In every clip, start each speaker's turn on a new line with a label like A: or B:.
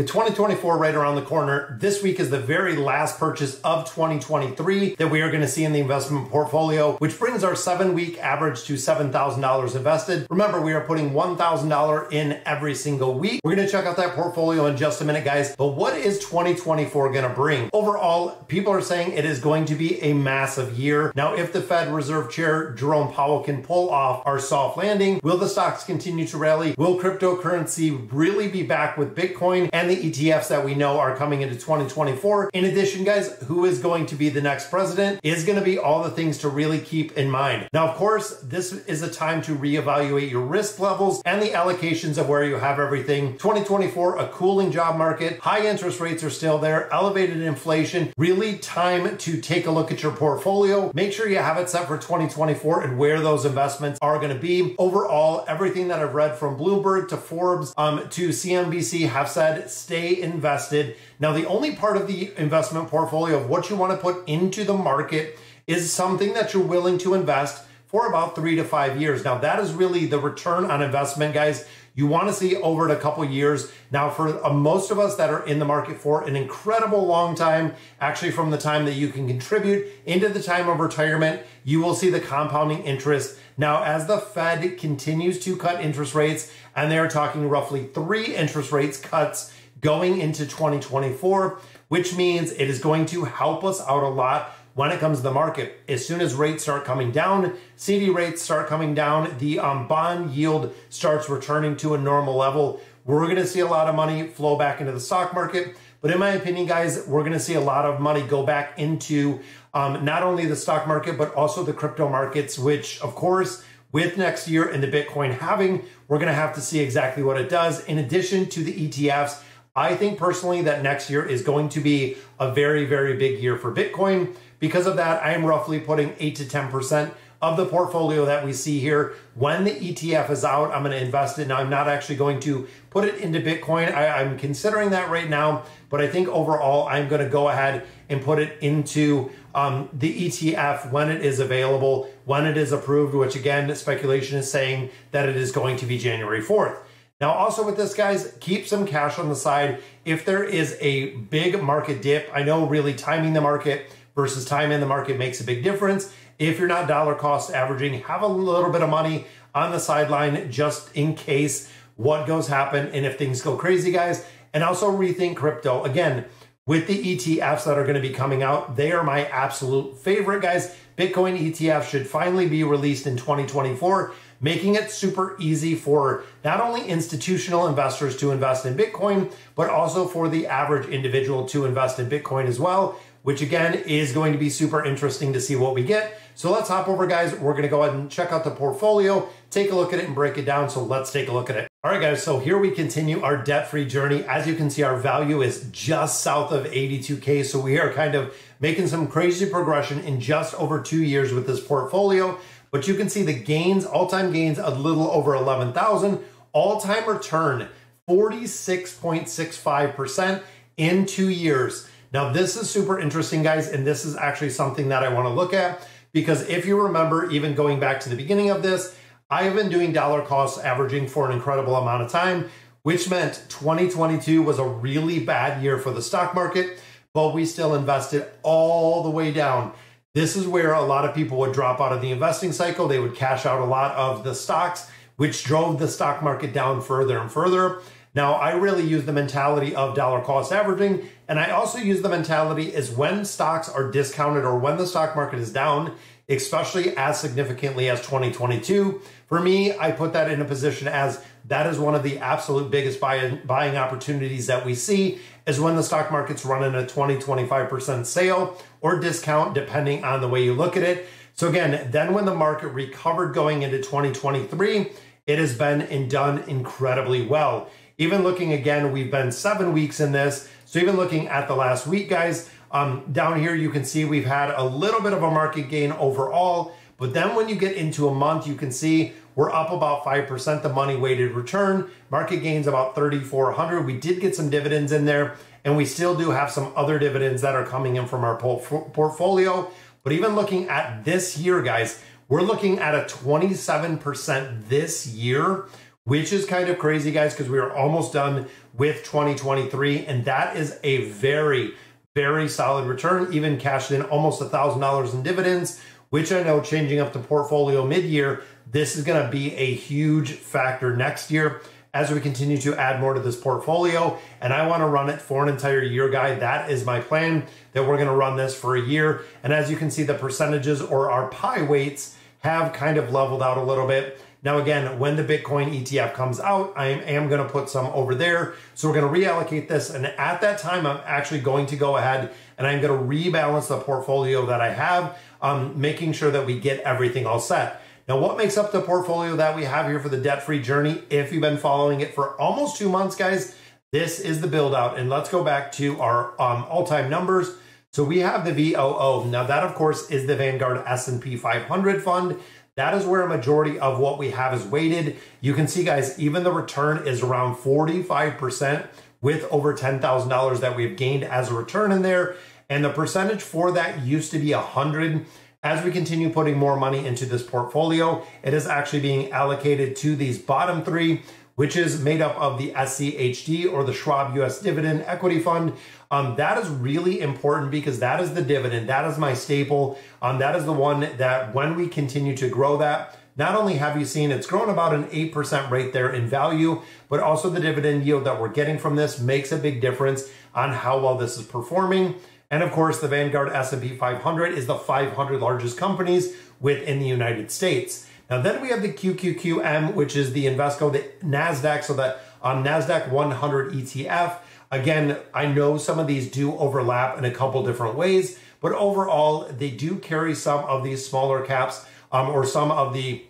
A: With 2024 right around the corner, this week is the very last purchase of 2023 that we are going to see in the investment portfolio, which brings our seven week average to $7,000 invested. Remember, we are putting $1,000 in every single week. We're going to check out that portfolio in just a minute, guys. But what is 2024 going to bring? Overall, people are saying it is going to be a massive year. Now, if the Fed Reserve Chair Jerome Powell can pull off our soft landing, will the stocks continue to rally? Will cryptocurrency really be back with Bitcoin and the ETFs that we know are coming into 2024. In addition, guys, who is going to be the next president is going to be all the things to really keep in mind. Now, of course, this is a time to reevaluate your risk levels and the allocations of where you have everything. 2024, a cooling job market, high interest rates are still there, elevated inflation, really time to take a look at your portfolio. Make sure you have it set for 2024 and where those investments are going to be. Overall, everything that I've read from Bloomberg to Forbes um, to CNBC have said stay invested. Now, the only part of the investment portfolio of what you want to put into the market is something that you're willing to invest for about three to five years. Now, that is really the return on investment, guys. You want to see over a couple years. Now, for uh, most of us that are in the market for an incredible long time, actually from the time that you can contribute into the time of retirement, you will see the compounding interest. Now, as the Fed continues to cut interest rates, and they are talking roughly three interest rates cuts going into 2024, which means it is going to help us out a lot when it comes to the market. As soon as rates start coming down, CD rates start coming down, the um, bond yield starts returning to a normal level. We're going to see a lot of money flow back into the stock market. But in my opinion, guys, we're going to see a lot of money go back into um, not only the stock market, but also the crypto markets, which, of course, with next year and the Bitcoin halving, we're going to have to see exactly what it does. In addition to the ETFs, I think personally that next year is going to be a very, very big year for Bitcoin. Because of that, I am roughly putting 8 to 10% of the portfolio that we see here. When the ETF is out, I'm going to invest it. Now, I'm not actually going to put it into Bitcoin. I, am considering that right now, but I think overall, I'm going to go ahead and put it into um, the ETF when it is available, when it is approved, which again, speculation is saying that it is going to be January 4th. Now, also with this, guys, keep some cash on the side. If there is a big market dip, I know really timing the market versus time in the market makes a big difference. If you're not dollar cost averaging, have a little bit of money on the sideline just in case what goes happen and if things go crazy, guys. And also rethink crypto. Again, with the ETFs that are going to be coming out, they are my absolute favorite, guys. Bitcoin ETF should finally be released in 2024 making it super easy for not only institutional investors to invest in Bitcoin, but also for the average individual to invest in Bitcoin as well, which again is going to be super interesting to see what we get. So let's hop over, guys. We're going to go ahead and check out the portfolio, take a look at it and break it down. So let's take a look at it. All right, guys, so here we continue our debt-free journey. As you can see, our value is just south of 82K. So we are kind of making some crazy progression in just over two years with this portfolio. But you can see the gains, all-time gains, a little over 11,000. All-time return, 46.65% in two years. Now, this is super interesting, guys, and this is actually something that I want to look at because if you remember, even going back to the beginning of this, I have been doing dollar cost averaging for an incredible amount of time, which meant 2022 was a really bad year for the stock market, but we still invested all the way down. This is where a lot of people would drop out of the investing cycle. They would cash out a lot of the stocks, which drove the stock market down further and further. Now, I really use the mentality of dollar cost averaging, and I also use the mentality is when stocks are discounted or when the stock market is down, especially as significantly as 2022. For me, I put that in a position as that is one of the absolute biggest buy buying opportunities that we see is when the stock market's running a 20, 25% sale or discount, depending on the way you look at it. So again, then when the market recovered going into 2023, it has been and done incredibly well. Even looking again, we've been seven weeks in this. So even looking at the last week, guys, um, down here you can see we've had a little bit of a market gain overall. But then when you get into a month, you can see we're up about 5%, the money weighted return. Market gains about 3,400. We did get some dividends in there, and we still do have some other dividends that are coming in from our portfolio. But even looking at this year, guys, we're looking at a 27% this year, which is kind of crazy, guys, because we are almost done with 2023. And that is a very, very solid return, even cashed in almost $1,000 in dividends, which I know changing up the portfolio mid year, this is going to be a huge factor next year as we continue to add more to this portfolio. And I want to run it for an entire year, guy. That is my plan that we're going to run this for a year. And as you can see, the percentages or our pie weights have kind of leveled out a little bit. Now, again, when the Bitcoin ETF comes out, I am going to put some over there. So we're going to reallocate this. And at that time, I'm actually going to go ahead and I'm going to rebalance the portfolio that I have, um, making sure that we get everything all set. Now, what makes up the portfolio that we have here for the debt free journey? If you've been following it for almost two months, guys, this is the build out. And let's go back to our um, all time numbers. So we have the VOO. Now, that, of course, is the Vanguard S&P 500 fund. That is where a majority of what we have is weighted. You can see, guys, even the return is around 45% with over $10,000 that we've gained as a return in there. And the percentage for that used to be 100. As we continue putting more money into this portfolio, it is actually being allocated to these bottom three, which is made up of the SCHD or the Schwab US Dividend Equity Fund. Um, that is really important because that is the dividend. That is my staple. Um, that is the one that when we continue to grow that, not only have you seen it's grown about an 8% rate there in value, but also the dividend yield that we're getting from this makes a big difference on how well this is performing. And of course, the Vanguard S&P 500 is the 500 largest companies within the United States. Now, then we have the QQQM, which is the Invesco, the NASDAQ, so that um, NASDAQ 100 ETF. Again, I know some of these do overlap in a couple different ways, but overall, they do carry some of these smaller caps um, or some of the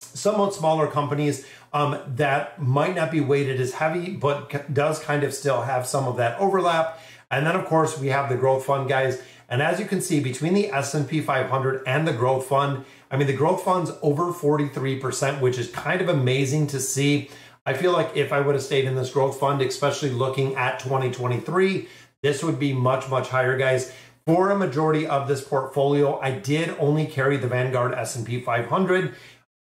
A: somewhat smaller companies um, that might not be weighted as heavy, but does kind of still have some of that overlap. And then of course we have the growth fund guys. And as you can see between the S&P 500 and the growth fund, I mean the growth fund's over 43%, which is kind of amazing to see. I feel like if I would have stayed in this growth fund, especially looking at 2023, this would be much, much higher, guys. For a majority of this portfolio, I did only carry the Vanguard S&P 500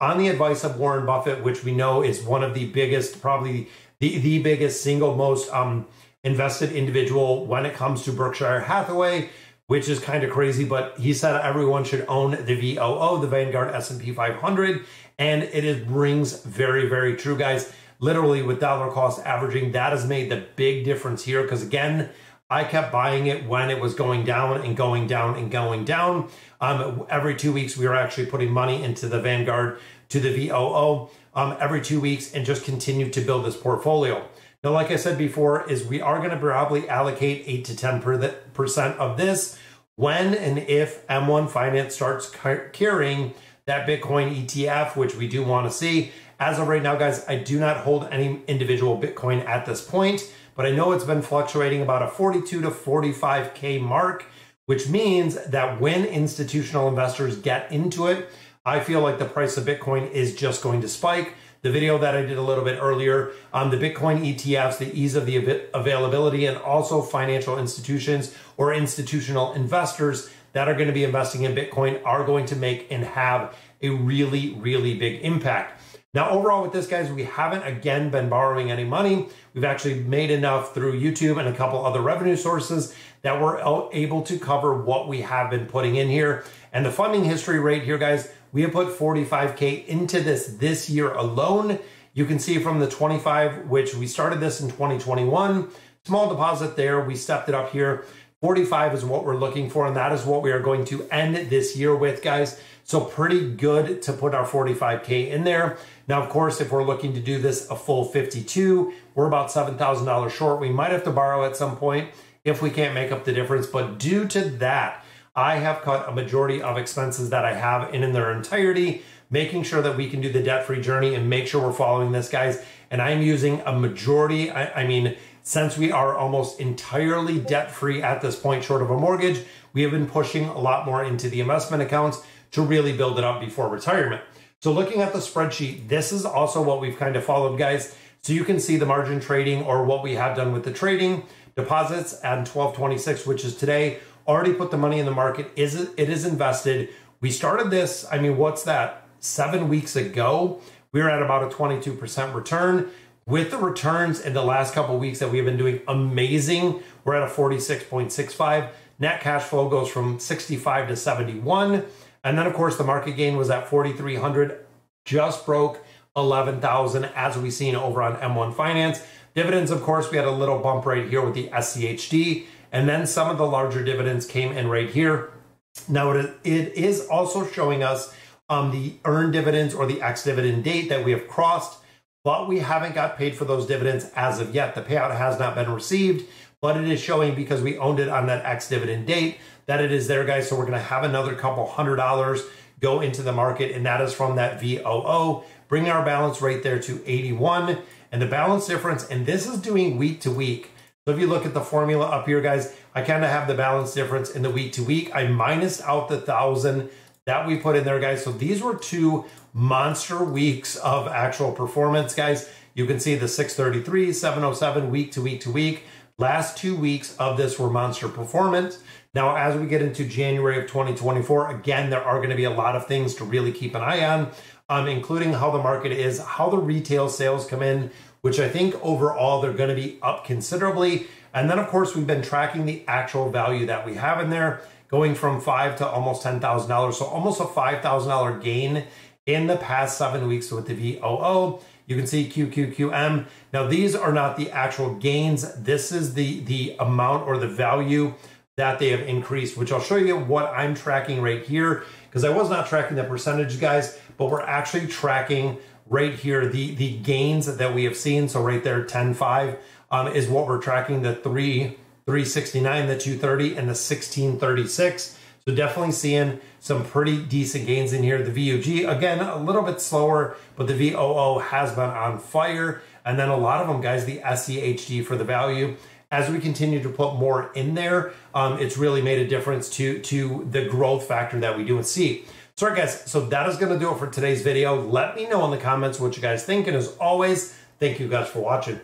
A: on the advice of Warren Buffett, which we know is one of the biggest, probably the, the biggest single most um, invested individual when it comes to Berkshire Hathaway, which is kind of crazy. But he said everyone should own the VOO, the Vanguard S&P 500, and it is rings very, very true, guys. Literally, with dollar cost averaging, that has made the big difference here. Because again, I kept buying it when it was going down and going down and going down. Um, every two weeks, we were actually putting money into the Vanguard to the VOO um, every two weeks and just continue to build this portfolio. Now, like I said before, is we are going to probably allocate 8 to 10% of this when and if M1 Finance starts carrying that Bitcoin ETF, which we do want to see. As of right now, guys, I do not hold any individual Bitcoin at this point, but I know it's been fluctuating about a 42 to 45K mark, which means that when institutional investors get into it, I feel like the price of Bitcoin is just going to spike the video that I did a little bit earlier on the Bitcoin ETFs, the ease of the availability, and also financial institutions or institutional investors that are going to be investing in Bitcoin are going to make and have a really, really big impact. Now, overall, with this, guys, we haven't again been borrowing any money. We've actually made enough through YouTube and a couple other revenue sources that we're able to cover what we have been putting in here. And the funding history rate here, guys, we have put 45K into this this year alone. You can see from the 25, which we started this in 2021, small deposit there. We stepped it up here. 45 is what we're looking for, and that is what we are going to end this year with, guys. So pretty good to put our 45K in there. Now, of course, if we're looking to do this a full 52, we're about $7,000 short. We might have to borrow at some point if we can't make up the difference. But due to that, I have cut a majority of expenses that I have in, in their entirety, making sure that we can do the debt free journey and make sure we're following this, guys. And I'm using a majority, I, I mean, since we are almost entirely debt free at this point, short of a mortgage, we have been pushing a lot more into the investment accounts to really build it up before retirement. So, looking at the spreadsheet, this is also what we've kind of followed, guys. So, you can see the margin trading or what we have done with the trading deposits and 1226, which is today already put the money in the market. Is it, it is invested. We started this, I mean, what's that? Seven weeks ago, we were at about a 22% return. with the returns in the last couple weeks that we've been doing amazing. We're at a 46.65. Net cash flow goes from 65 to 71. And then, of course, the market gain was at 4,300, just broke 11,000 as we've seen over on M1 Finance. Dividends, of course, we had a little bump right here with the SCHD. And then some of the larger dividends came in right here. Now, it is also showing us um, the earned dividends or the ex dividend date that we have crossed, but we haven't got paid for those dividends as of yet. The payout has not been received, but it is showing because we owned it on that ex dividend date that it is there, guys. So we're going to have another couple hundred dollars go into the market, and that is from that VOO, bringing our balance right there to 81. And the balance difference, and this is doing week to week. So if you look at the formula up here, guys, I kind of have the balance difference in the week to week. I minused out the thousand that we put in there, guys. So these were two monster weeks of actual performance, guys. You can see the 633, 707 week to week to week. Last two weeks of this were monster performance. Now, as we get into January of 2024, again, there are going to be a lot of things to really keep an eye on, um, including how the market is, how the retail sales come in, which I think overall they're going to be up considerably. And then, of course, we've been tracking the actual value that we have in there going from five to almost $10,000. So almost a $5,000 gain in the past seven weeks with the VOO. You can see QQQM. Now these are not the actual gains. This is the, the amount or the value that they have increased, which I'll show you what I'm tracking right here because I was not tracking the percentage guys, but we're actually tracking right here the, the gains that we have seen. So right there, 10.5 um, is what we're tracking, the three 369, the 230, and the 1636. So definitely seeing some pretty decent gains in here. The VUG, again, a little bit slower, but the VOO has been on fire. And then a lot of them, guys, the SCHD for the value. As we continue to put more in there, um, it's really made a difference to, to the growth factor that we do and see. So, guys, so that is going to do it for today's video. Let me know in the comments what you guys think. And as always, thank you guys for watching.